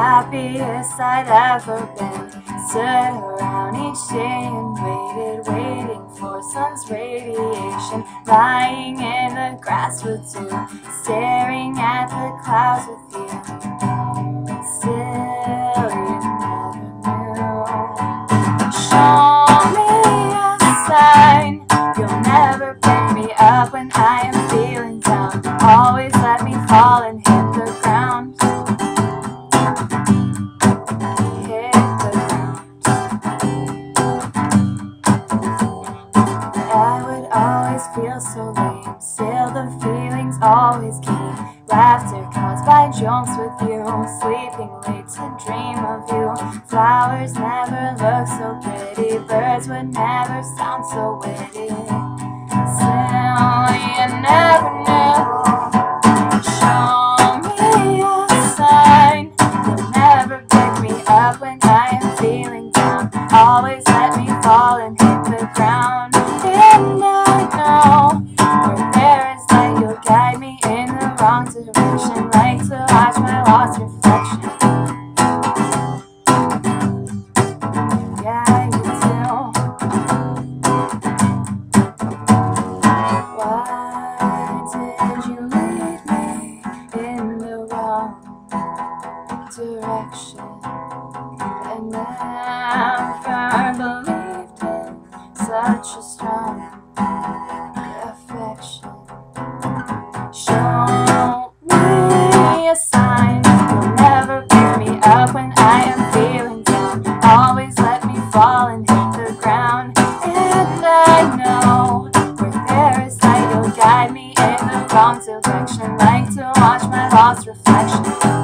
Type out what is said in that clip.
happiest I'd ever been. Stood around each day and waited, waiting for sun's radiation. Lying in the grass with you, staring at the clouds with you. Feelings always came. Laughter caused by jokes with you. Sleeping late to dream of you. Flowers never look so pretty. Birds would never sound so witty. Still, you never knew. Show me a sign. You'll never pick me up when I am feeling down. Always direction. Like to watch my lost reflection. Yeah, you do. Why did you lead me in the wrong direction? I never believed in such a strong wrong direction. Like to watch my lost reflection.